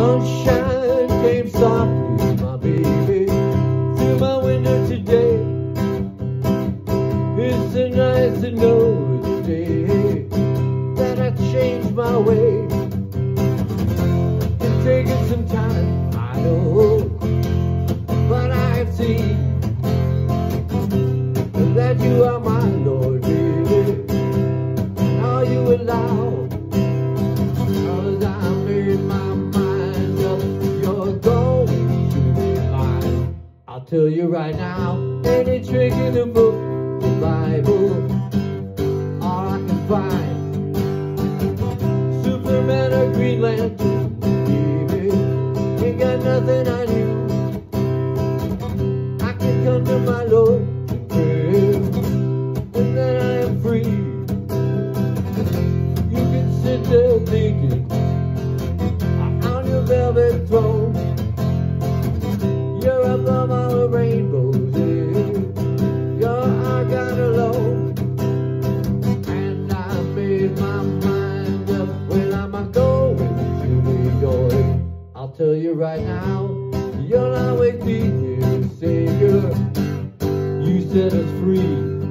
Sunshine came softly, my baby, through my window today. It's so nice to know today that I changed my way. It's taken some time, I know, tell you right now, any trick in the book, the Bible, all I can find. Superman or Green Lantern, baby, ain't got nothing I need. I can come to my Lord and pray, and then I am free. You can sit there thinking on your velvet throne. Tell you right now, you'll always be here, Savior. You set us free.